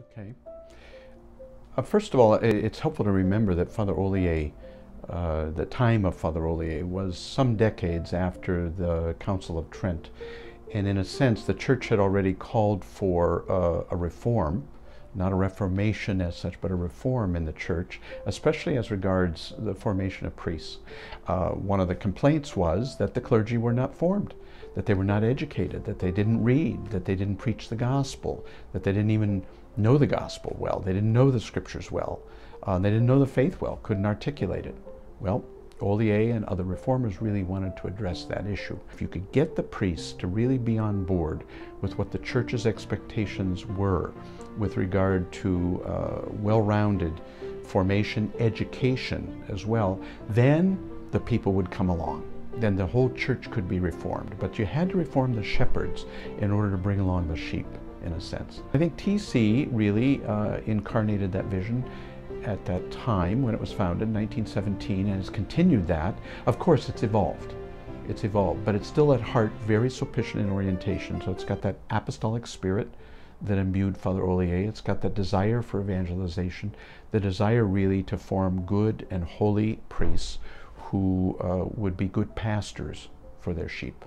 Okay. Uh, first of all, it's helpful to remember that Father Olier, uh, the time of Father Olier, was some decades after the Council of Trent. And in a sense, the church had already called for uh, a reform, not a reformation as such, but a reform in the church, especially as regards the formation of priests. Uh, one of the complaints was that the clergy were not formed, that they were not educated, that they didn't read, that they didn't preach the gospel, that they didn't even know the gospel well, they didn't know the scriptures well, uh, they didn't know the faith well, couldn't articulate it. Well, Olier and other reformers really wanted to address that issue. If you could get the priests to really be on board with what the church's expectations were with regard to uh, well-rounded formation, education as well, then the people would come along. Then the whole church could be reformed. But you had to reform the shepherds in order to bring along the sheep in a sense. I think TC really uh, incarnated that vision at that time when it was founded in 1917 and has continued that. Of course, it's evolved. It's evolved, but it's still at heart very Sulpician in orientation. So it's got that apostolic spirit that imbued Father Olier. It's got that desire for evangelization, the desire really to form good and holy priests who uh, would be good pastors for their sheep.